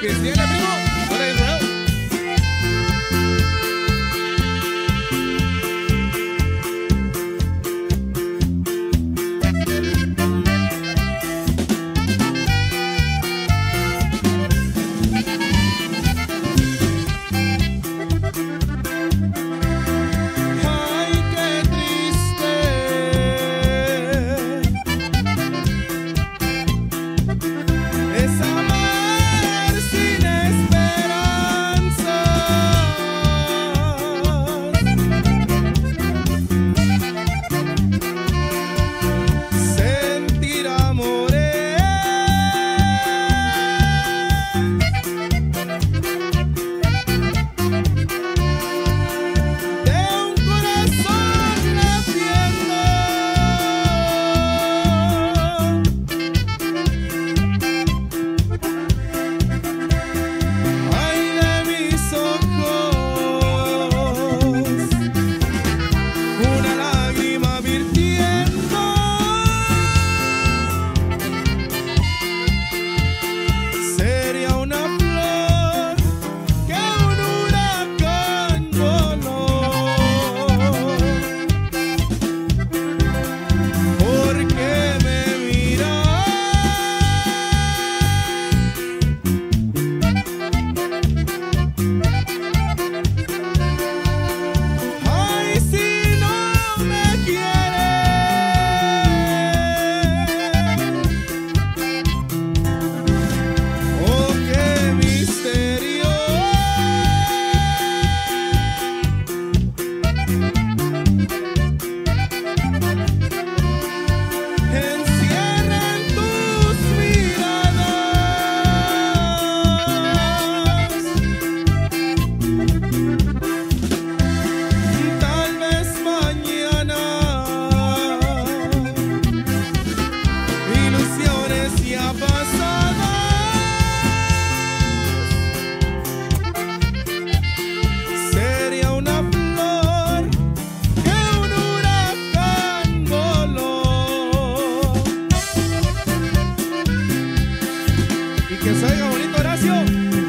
cristiana Que se oiga bonito, Horacio.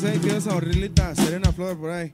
Que sé, tienes a Serena Flor por ahí.